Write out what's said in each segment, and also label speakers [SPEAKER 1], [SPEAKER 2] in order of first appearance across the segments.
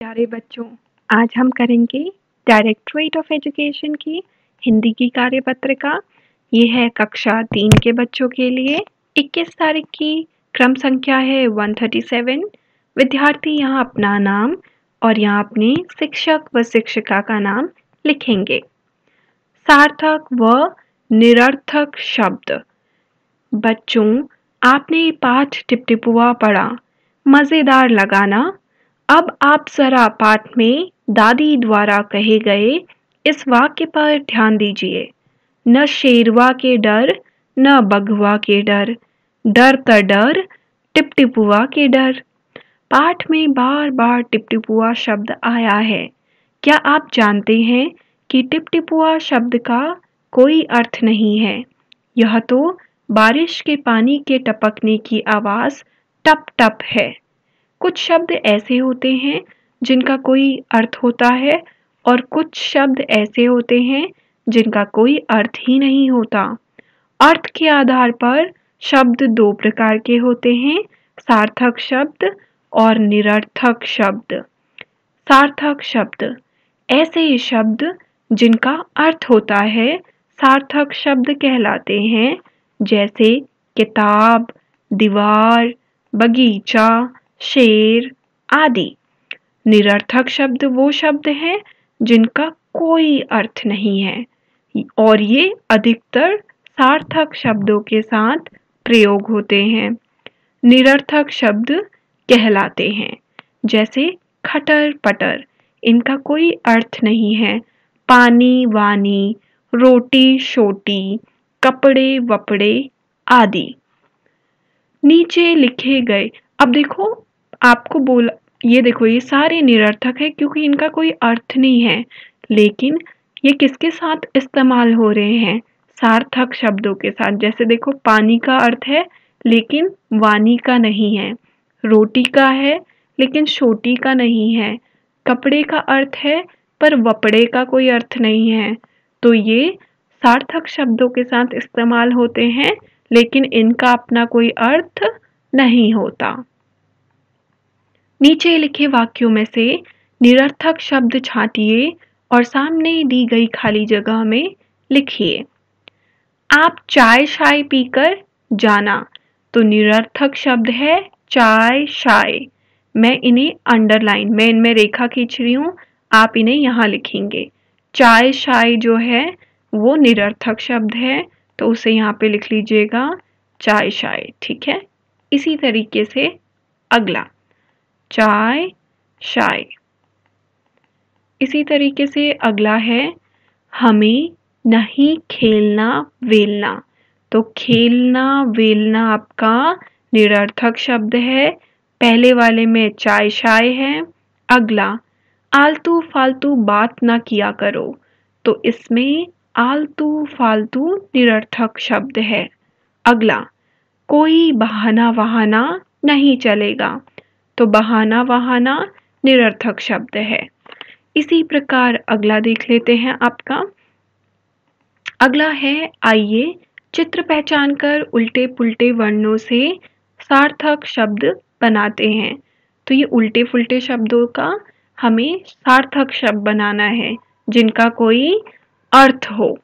[SPEAKER 1] प्यारे बच्चों, आज हम करेंगे डायरेक्टरेट ऑफ़ एजुकेशन की हिंदी की कार्य पत्रिका ये है कक्षा तीन के बच्चों के लिए। 21 तारीख की क्रम संख्या है 137 विद्यार्थी यहाँ अपना नाम और यहाँ अपने शिक्षक व शिक्षिका का नाम लिखेंगे। सार्थक व निरर्थक शब्द। बच्चों, आपने पाठ टिपटिपुआ पढ़ा, मज़ेदार लगाना अब आप जरा पाठ में दादी द्वारा कहे गए इस वाक्य पर ध्यान दीजिए। न शेरवा के डर, न बगवा के डर। डर त डर, टिपटिपुआ के डर। पाठ में बार बार टिपटिपुआ शब्द आया है। क्या आप जानते हैं कि टिपटिपुआ शब्द का कोई अर्थ नहीं है? यह तो बारिश के पानी के टपकने की आवाज़ टप टप है। कुछ शब्द ऐसे होते हैं जिनका कोई अर्थ होता है और कुछ शब्द ऐसे होते हैं जिनका कोई अर्थ ही नहीं होता। अर्थ के आधार पर शब्द दो प्रकार के होते हैं, सार्थक शब्द और निरर्थक शब्द। सार्थक शब्द, ऐसे शब्द जिनका अर्थ होता है, सार्थक शब्द कहलाते हैं, जैसे किताब, दीवार, बगीचा शेर आदि। निरर्थक शब्द वो शब्द हैं जिनका कोई अर्थ नहीं है। और ये अधिकतर सार्थक शब्दों के साथ प्रयोग होते हैं। निरर्थक शब्द कहलाते हैं, जैसे खटर पटर। इनका कोई अर्थ नहीं है। पानी वानी, रोटी शोटी, कपड़े वपड़े आदि। नीचे लिखे गए, अब देखो आपको बोला, ये देखो, ये सारे निरर्थक है क्योंकि इनका कोई अर्थ नहीं है। लेकिन ये किसके साथ इस्तेमाल हो रहे हैं? सार्थक शब्दों के साथ। जैसे देखो, पानी का अर्थ है, लेकिन वानी का नहीं है। रोटी का है, लेकिन छोटी का नहीं है। कपड़े का अर्थ है, पर वपड़े का कोई अर्थ नहीं है। तो ये सार्थक शब्दों के साथ इस्तेमाल होते हैं, लेकिन इनका अपना कोई अर्थ नहीं होता। नीचे लिखे वाक्यों में से निरर्थक शब्द छाटिए और सामने दी गई खाली जगह में लिखिए। आप चाय शाय पीकर जाना तो निरर्थक शब्द है चाय शाय। मैं इन्हें अंडरलाइन मैं इनमें रेखा खींच रही हूँ, आप इन्हें यहाँ लिखेंगे। चाय शाय जो है, वो निरर्थक शब्द है तो उसे यहाँ पे लिख लीजिएगा चाय शाय, ठीक है? इसी तरीके से अगला। चाय, शाय। इसी तरीके से अगला है, हमें नहीं खेलना वेलना। तो खेलना वेलना आपका निरर्थक शब्द है। पहले वाले में चाय, शाय है। अगला, आलतू फालतू बात ना किया करो। तो इसमें आलतू फालतू निरर्थक शब्द है। अगला, कोई बहाना वहाना नहीं चलेगा। तो बहाना वहाना निरर्थक शब्द है। इसी प्रकार अगला देख लेते हैं आपका। अगला है, आइए चित्र पहचान कर उल्टे पुल्टे वर्णों से सार्थक शब्द बनाते हैं। तो ये उल्टे फुलटे शब्दों का हमें सार्थक शब्द बनाना है, जिनका कोई अर्थ हो।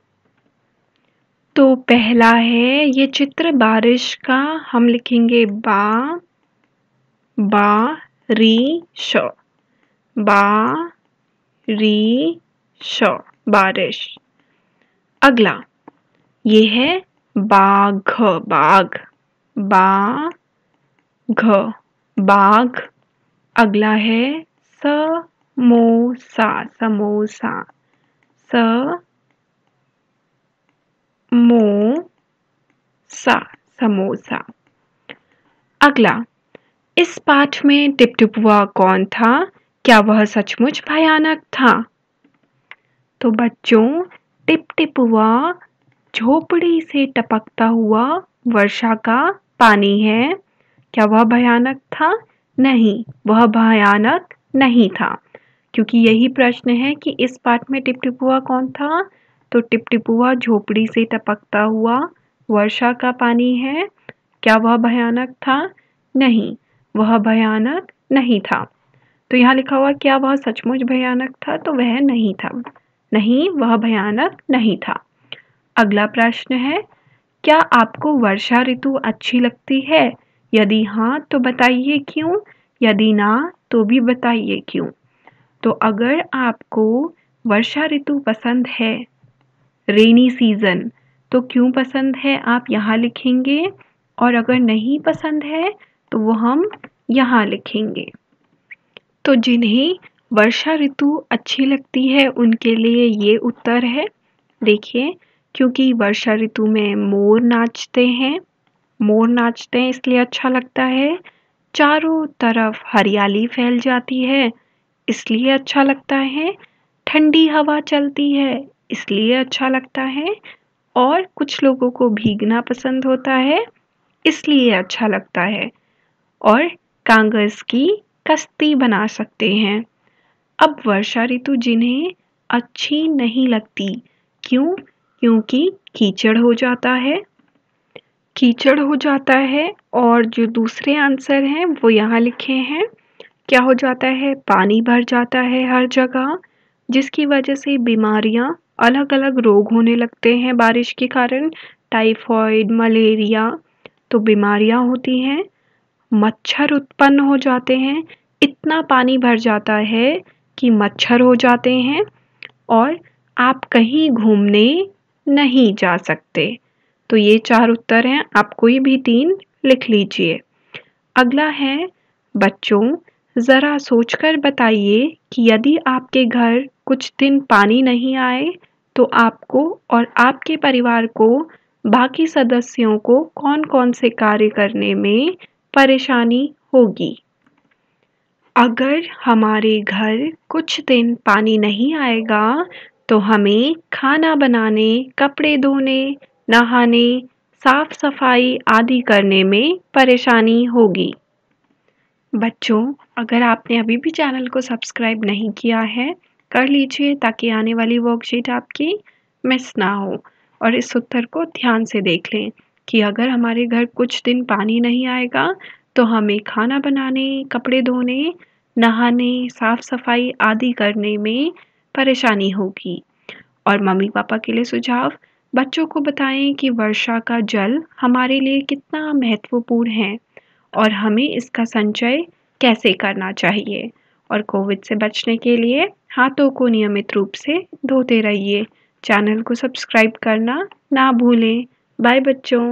[SPEAKER 1] तो पहला है, ये चित्र बारिश का, हम लिखेंगे बा। बा, री, श। बा, री, श, बारिश। अगला, ये है बाघ बाघ। बा, घ, बाघ। अगला है समोसा समोसा। स मो सा समोसा। अगला इस पाठ में टिपटिपुआ कौन था? क्या वह सचमुच भयानक था? तो बच्चों, टिपटिपुआ झोपड़ी से टपकता हुआ वर्षा का पानी है। क्या वह भयानक था? नहीं, वह भयानक नहीं था। क्योंकि यही प्रश्न है कि इस पाठ में टिपटिपुआ कौन था? तो टिपटिपुआ झोपड़ी से टपकता हुआ वर्षा का पानी है। क्या वह भयानक था? नहीं वह भयानक नहीं था। तो यहाँ लिखा हुआ क्या वह सचमुच भयानक था? तो वह नहीं था। नहीं, वह भयानक नहीं था। अगला प्रश्न है, क्या आपको वर्षा ऋतु अच्छी लगती है? यदि हाँ तो बताइए क्यों? यदि ना तो भी बताइए क्यों? तो अगर आपको वर्षा ऋतु पसंद है, रेनी सीज़न तो क्यों पसंद है? आप यहाँ लिखेंगे। और अगर नहीं पसंद है तो वो हम यहाँ लिखेंगे। तो जिन्हें वर्षा ऋतु अच्छी लगती है, उनके लिए ये उत्तर है। देखिए, क्योंकि वर्षा ऋतु में मोर नाचते हैं, मोर नाचते हैं इसलिए अच्छा लगता है। चारों तरफ़ हरियाली फैल जाती है, इसलिए अच्छा लगता है। ठंडी हवा चलती है, इसलिए अच्छा लगता है। और कुछ लोगों को भीगना पसंद होता है, इसलिए अच्छा लगता है। और कागज़ की कश्ती बना सकते हैं। अब वर्षा ऋतु जिन्हें अच्छी नहीं लगती, क्यों? क्योंकि कीचड़ हो जाता है। कीचड़ हो जाता है और जो दूसरे आंसर हैं वो यहाँ लिखे हैं। क्या हो जाता है? पानी भर जाता है हर जगह, जिसकी वजह से बीमारियाँ अलग अलग रोग होने लगते हैं बारिश के कारण, टाइफॉइड, मलेरिया तो बीमारियाँ होती हैं। मच्छर उत्पन्न हो जाते हैं। इतना पानी भर जाता है कि मच्छर हो जाते हैं और आप कहीं घूमने नहीं जा सकते। तो ये चार उत्तर हैं। आप कोई भी तीन लिख लीजिए। अगला है, बच्चों, ज़रा सोचकर बताइए कि यदि आपके घर कुछ दिन पानी नहीं आए तो आपको और आपके परिवार को बाकी सदस्यों को कौन कौन से कार्य करने में परेशानी होगी। अगर हमारे घर कुछ दिन पानी नहीं आएगा तो हमें खाना बनाने, कपड़े धोने, नहाने साफ़ सफ़ाई आदि करने में परेशानी होगी। बच्चों, अगर आपने अभी भी चैनल को सब्सक्राइब नहीं किया है, कर लीजिए ताकि आने वाली वर्कशीट आपकी मिस ना हो। और इस उत्तर को ध्यान से देख लें। कि अगर हमारे घर कुछ दिन पानी नहीं आएगा तो हमें खाना बनाने, कपड़े धोने, नहाने साफ़ सफ़ाई आदि करने में परेशानी होगी। और मम्मी पापा के लिए सुझाव, बच्चों को बताएँ कि वर्षा का जल हमारे लिए कितना महत्वपूर्ण है और हमें इसका संचय कैसे करना चाहिए। और कोविड से बचने के लिए हाथों को नियमित रूप से धोते रहिए। चैनल को सब्सक्राइब करना ना भूलें। बाय बच्चों।